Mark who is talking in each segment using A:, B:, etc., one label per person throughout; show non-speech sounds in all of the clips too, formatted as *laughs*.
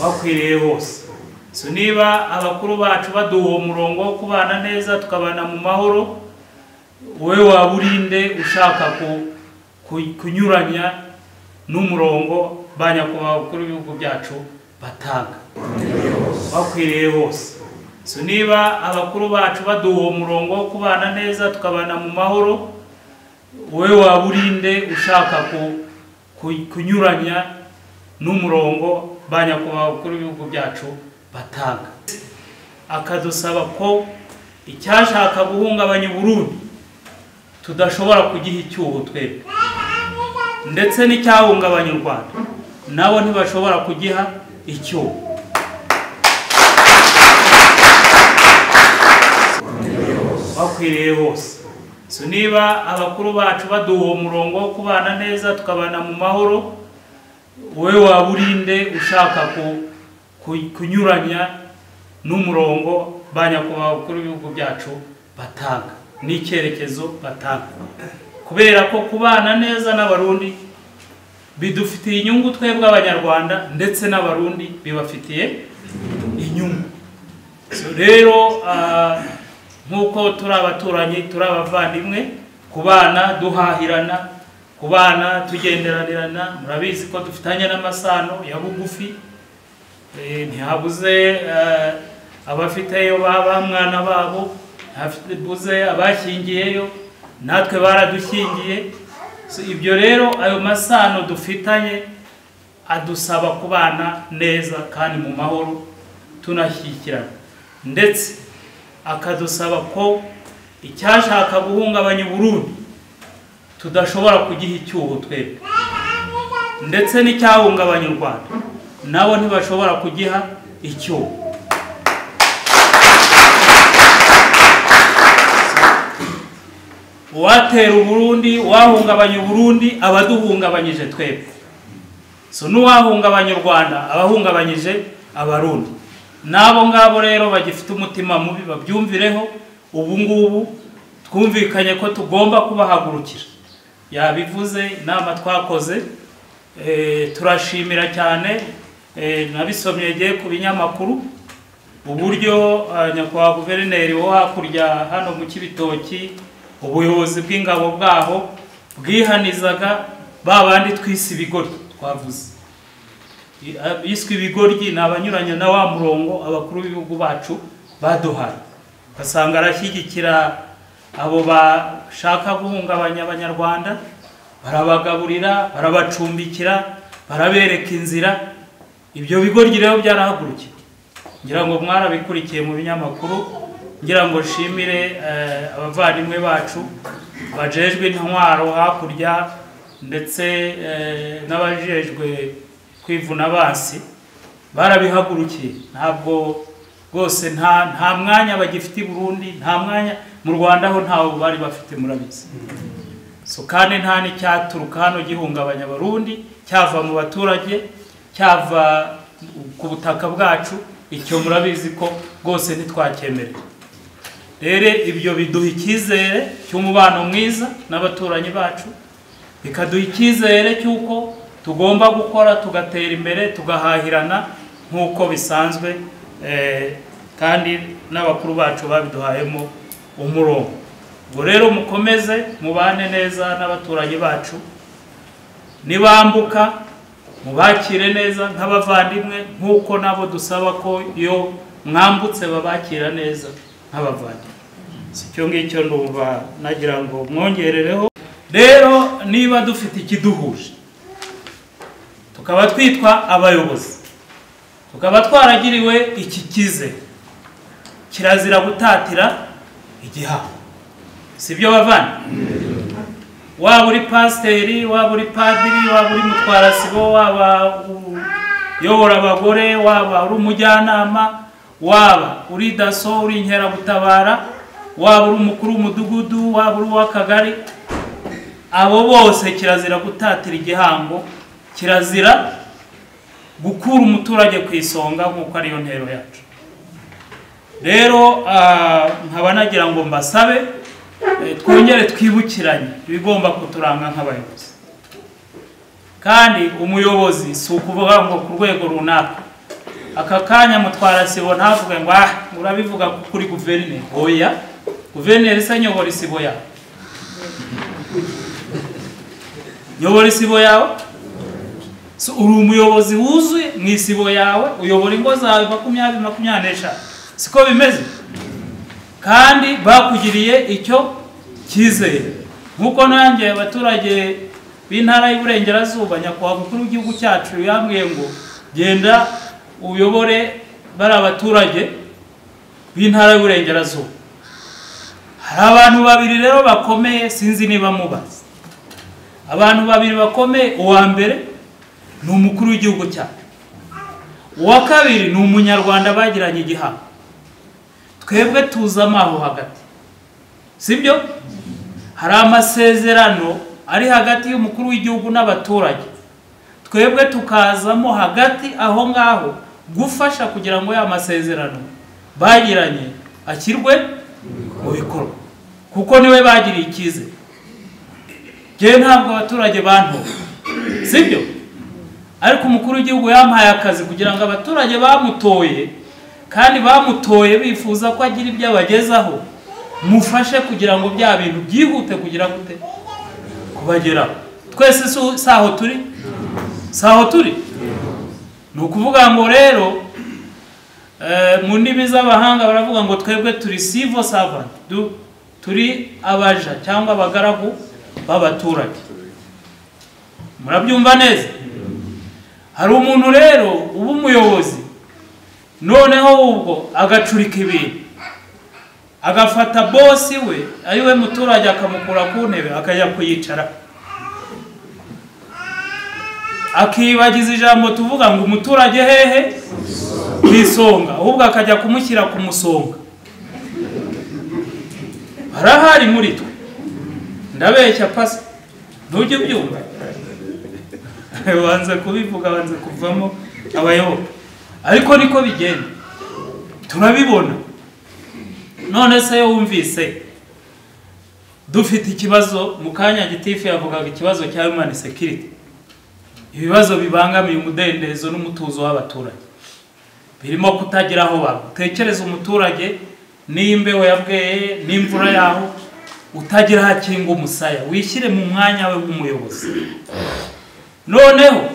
A: bakwiriye hose. Niba abakuru bacu baduha uwo murongo wo kubana neza tukabana mu mahoro wowe waba urinde ushaka ku- ku- kunyuranya n'umurongo ba nyakubahwa bakuru b'ibihugu byacu batanga. Bakwiriye hose. Niba abakuru bacu baduha uwo murongo wo kubana neza tukabana mu mahoro wowe waba urinde ushaka ku- ku- kunyuranya n'umurongo ba nyakubahwa bakuru b'ibihugu byacu batanga. Akadusaba ko icyashaka guhungabanya uburundi tudashobora kugiha icyuho twebwe. Ndetse n'icyahungabanya u rwanda nabo ntibashobora kugiha icyuho. Bakwiriye hose niba abakuru bacu baduha uwo murongo wo kubana neza tukabana mu mahoro wowe waba urinde ushaka ku- ku- kunyuranya n'umurongo ba nyakubahwa bakuru b'ibihugu byacu batanga. N'icyerekezo batanga. Kubera ko kubana neza n'abarundi bidufitiye inyungu twebwe abanyarwanda ndetse n'abarundi bibafitiye inyungu. Rero ah, nk'uko turi abaturanyi turi abavandimwe kubana duhahirana kubana tugenderanirana murabizi ko dufitanye n'amasano ya bugufi Eh, ntihabuze eh, abafiteyo ba ba mwana babo ntihabuze abashyingiyeyo natwe baradushyingiye. Ibyo rero ayo masano dufitanye adusaba kubana neza kandi mu mahoro tunashyikirana. Ndetse akadusaba ko icyashaka guhungabanya uburundi tudashobora kugiha icyuho twebwe. Ndetse n'icyahungabanya u rwanda. Nabo ntibashobora kugiha icyuho. Uwatera uburundi uwahungabanya uburundi aba aduhungabanyije twebwe. So n'uwahungabanya u rwanda aba ahungabanyije abarundi. N'abo ngabo rero bagifite umutima mubi babyumvireho. Ubu ngubu twumvikanye ko tugomba kubahagurukira. Yabivuze inama twakoze. Eh, turashimira cyane eh, nabisomye yagiye ku binyamakuru. Uburyo ah, nyakubahwa guverineri wo hakurya hano mu kibitoki ubuyobozi bw'ingabo bwaho bwihanizaga ba bandi twise ibigori twavuze. Biswe ibigoryi ni abanyuranya na wa murongo abakuru b'ibihugu bacu baduhaye. Ugasanga arashyigikira abo bashaka guhungabanya abanyarwanda barabagaburira barabacumbikira barabereka inzira. Ibyo bigoryi rero byarahagurukiwe ngira ngo mwarabikurikiye mu binyamakuru ngira ngo nshimire eh, abavandimwe bacu bajejwe intwaro hakurya ndetse eh, n'abajejwe kwivuna basi barabihagurukiye. Ntabwo rwose nta mwanya bagifite i burundi nta mwanya mu rwanda ho ntawo bari bafite murabizi so kandi nta n'icyaturuka hano gihungabanya abarundi cyava mu baturage cyava ku butaka bwacu icyo murabizi ko rwose ntitwacyemerera rero ibyo biduha icyizere cy'umubano mwiza n'abaturanyi bacu bikaduha icyizere cy'uko tugomba gukora tugatera imbere tugahahirana nk'uko bisanzwe eh, kandi n'abakuru bacu babiduhayemo umurongo ubwo rero mukomeze mubane neza n'abaturanyi bacu nibambuka mubakire neza nk'abavandimwe nk'uko nabo dusaba ko iyo mwambutse babakira neza nk'abavandimwe. Si icyo ngicyo ndumva nagira ngo mwongerereho. Rero niba dufite ikiduhuje tukaba twitwa abayobozi tukaba twaragiriwe iki kize. Kirazira gutatira igihango si byo bavandimwe waba uri pasiteri waba uri padiri waba uri mutwarasibo waba uyobora abagore waba uri umujyanama waba uri daso uri inkeragutabara waba uri umukuru w'umudugudu waba uri uw'akagari. Abo bose kirazira gutatira igihango kirazira gukura umuturage ku isonga nk'uko ariyo ntero yacu. Rero ah, nkaba nagira ngo mbasabe eh, twongere twibukiranye. Ibigomba kuturanga nk'abayobozi. Kandi umuyobozi si ukuvuga ngo ku rwego runaka. Aka kanya mutwara sibo ntavuge ngo ah urabivuga kuri guverineri. Oya guverineri se nyobora isibo yawe nyobora isibo yawe uri umuyobozi wuzuye mu isibo yawe? Uyobora ingo zawe makumyabiri makumyabiri n'eshanu siko bimeze kandi bakugiriye icyo cyizere. Nk'uko nanjye abaturage b'intara y'uburengerazuba nyakubahwa mukuru w'igihugu cyacu yambwiye ngo genda uyobore bari abaturage b'intara y'uburengerazuba. Hari abantu babiri rero bakomeye sinzi niba mubazi abantu babiri bakomeye uwa mbere ni umukuru w'igihugu cyacu. Uwa kabiri ni umunyarwanda bagiranye igihango. Twebwe tuzamo aho hagati. Sibyo? Hari amasezerano ari hagati y'umukuru w'igihugu n'abaturage. Twebwe tukazamo hagati aho ngaho gufasha kugira ngo ya masezerano bagiranye ashyirwe mu bikorwa. Kuko ni we bagiriye icyizere. Njyewe ntabwo abaturage bantoye sibyo? Ariko umukuru w'igihugu yampaye akazi kugira ngo abaturage bamutoye kandi bamutoye bifuza ko agira ibyo abagezaho. Mufashe kugira ngo bya bintu byihute kugira gute. Kubageraho twese si aho turi? Si aho turi? Ni ukuvuga ngo rero mu ndimi z'abahanga baravuga ngo twebwe turi civil servant. Turi abaja cyangwa abagaragu b'abaturage. Murabyumva neza? Hari umuntu rero uba umuyobozi. Noneho ubwo agacurika ibintu. Agafata bosi we ari we muturage akamukura ku ntebe akajya kuyicara. Akibagiza ijambo tuvuga ngo umuturage hehe? Ku isonga. Ahubwo akajya kumushyira ku musonga. Harahari muri twe. Ndabeshya pasi ntujye ubyumva. *laughs* Banze kubivuga banze kuvamo abayoboke. Ariko niko bigenda turabibona none se wumvise. Dufite ikibazo mu kanya gitifu yavugaga ikibazo cya human security. Ibibazo bibangamiye umudendezo n'umutuzo w'abaturage. Birimo kutagira aho baba. Utekereza umuturage n'imbeho yabweye n'imvura yaho utagira aho akinga umusaya. Wishyire mu mwanya we w'umuyobozi. Noneho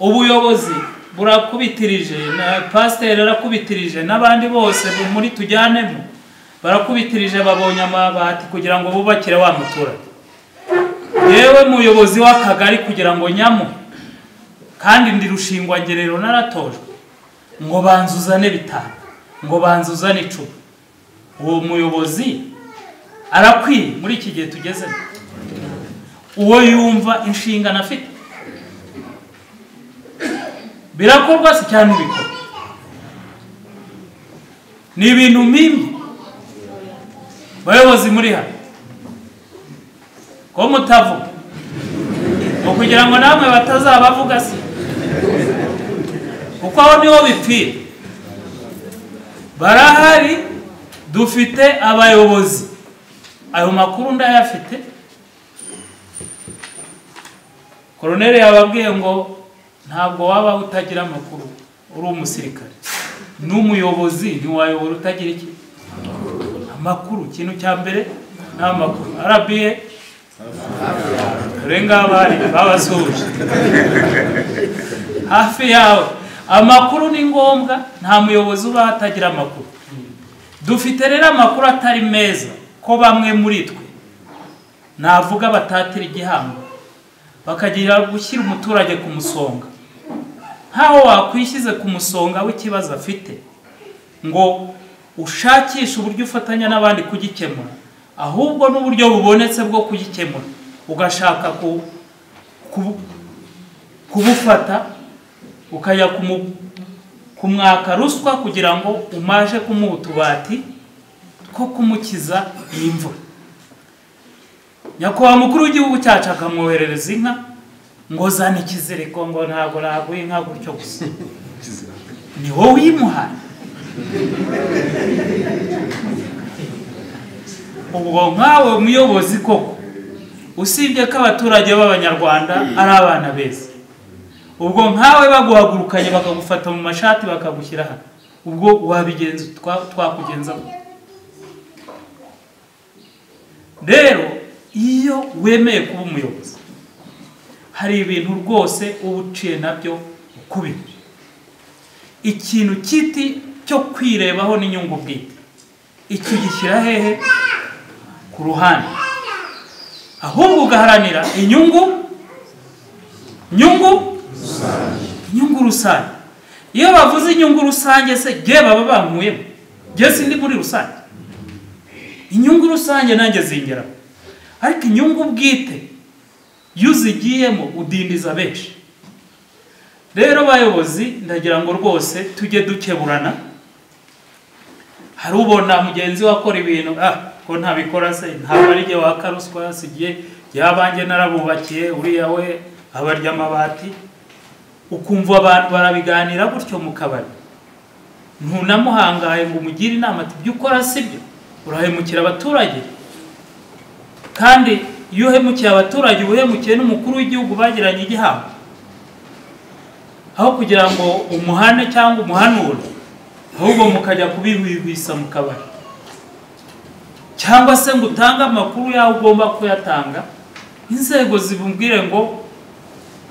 A: ubuyobozi burakubitirije na pasiteri arakubitirije n'abandi bose muri tujyanemo. Barakubitirije babonye amabati kugira ngo bubakire wa muturage. Yewe muyobozi w'akagari kugira ngo nyamo kandi ndi rushingwangerero naratojwe ngo banzuzane bitanu ngo banzuzane icumi. Uwo muyobozi arakwiye muri iki gihe tugezemo. Uwo yumva inshingano afite. Birakorwa si cyane ibikorwa ni ibintu mpimbi bayobozi muri hano ko mutavuga ngo kugira ngo namwe batazabavuga si kuko aho ni ho bipfira barahari dufite abayobozi ayo makuru ndayafite koroneri yababwiye ngo ntabwo waba utagira amakuru. Uri umusirikare. N'umuyobozi ntiwayobora utagira iki? Amakuru. Ikintu cya mbere ni amakuru arabiye dore ngaba babasuhuje hafi yawe. Amakuru ni ngombwa. Nta muyobozi uba atagira amakuru. Dufite rero amakuru atari meza ko bamwe muri twe. Navuga batatira igihango. Bakagira gushyira umuturage ku musonga. Nkaho wakwishyize ku musonga w'ikibazo afite. Ngo ushakishe uburyo ufatanya n'abandi kugikemura. Ahubwo n'uburyo bubonetse bwo kugikemura. Ugashaka kubufata ukajya kumwaka ruswa kugira ngo umaje kumuha utubati two kumukiza iyi mvura nyakubahwa mukuru w'igihugu cyacu akamwoherereza inka. Ngo zane ikiziriko ngo ntabwo naguha inka gutyo gusa. *laughs* Ni wowe uyimuhaye ubwo nkawe muyobozi koko usibye ko abaturage b'abanyarwanda ari abana beza. Ubwo nkawe baguhagurukanye bakagufata mu mashati bakagushyira hano. Ubwo wabigenza twa- twakugenza rero iyo wemeye kuba umuyobozi hari ibintu rwose uba uciye na byo ukubiri. Ikintu kiti cyo kwirebaho n'inyungu bwite. Iki gishyira hehe? Ku ruhande. Ahubwo ugaharanira inyungu nyungu inyungu rusange. Iyo bavuze inyungu rusange se jye baba bankuyemo jye sindi muri rusange. Inyungu rusange nanjye zingeraho. Ariko inyungu bwite iyo uzigiyemo udindiza benshi. Rero bayobozi ndagira ngo rwose tujye dukeburana. Hari ubona mugenzi we akora ibintu ah ko ntabikora se? Ntabwo ari waka ruswa yasigiye yabanjye narabubakiye uriya we abarya amabati. Ukumva abantu barabiganira gutyo mu kabari. Ntunamuhangaye ngo umugire inama ati ibyo ukora si byo urahemukira abaturage kandi iyo uhemukiye abaturage uba uhemukiye n'umukuru w'igihugu bagiranye igihango. Aho kugira ngo umuhane cyangwa umuhanure ahubwo mukajya kubihwihwisa mu kabari. Cyangwa se ngo utange amakuru yawe ugomba kuyatanga inzego zibubwire ngo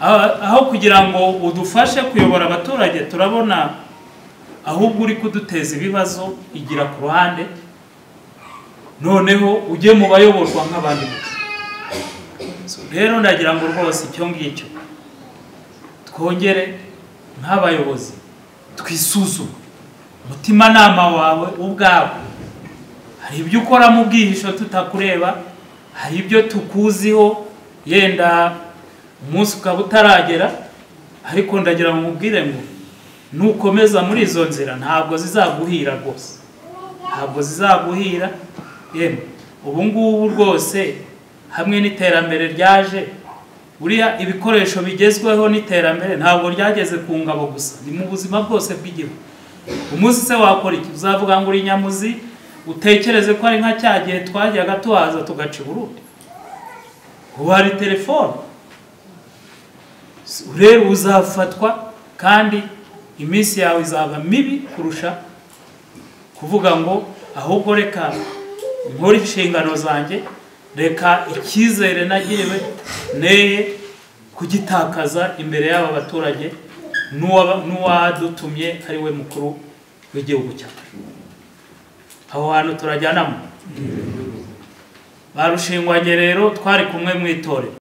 A: aho- kugira ngo udufashe kuyobora abaturage turabona ahubwo uri kuduteza ibibazo igira ku ruhande noneho ujye mu bayoborwa nk'abandi. Rero ndagira ngo rwose icyo ngicyo twongere nk'abayobozi twisuzume. Umutimanama wawe ubwawe hari ibyo ukora mu bwihisho tutakureba hari ibyo tukuziho yenda umunsi ukaba utaragera ariko ndagira ngo mubwire ngo nukomeza muri izo nzira ntabwo zizaguhira rwose. Ntabwo zizaguhira yemwe. Ubu ngubu rwose hamwe n'iterambere ryaje buriya ibikoresho bigezweho n'iterambere ntabwo ryageze ku ngabo gusa ni mu buzima bwose bw'igihugu. Umunsi se wakora iki? Uzavuga ngo uri nyamuzi utekereze ko ari nka cya gihe twajyaga tuhaza tugaca i burundi ubu hari telefone. Rero uzafatwa kandi iminsi yawe izaba mibi kurusha kuvuga ngo ahubwo reka nkore inshingano zanjye reka icyizere nagiriwe neye kugitakaza imbere y'aba baturage n'uwa- n'uwadutumye ari we mukuru w'igihugu cyacu. Aho hantu turajyanamo. Barushingwanye rero twari kumwe mu itorero.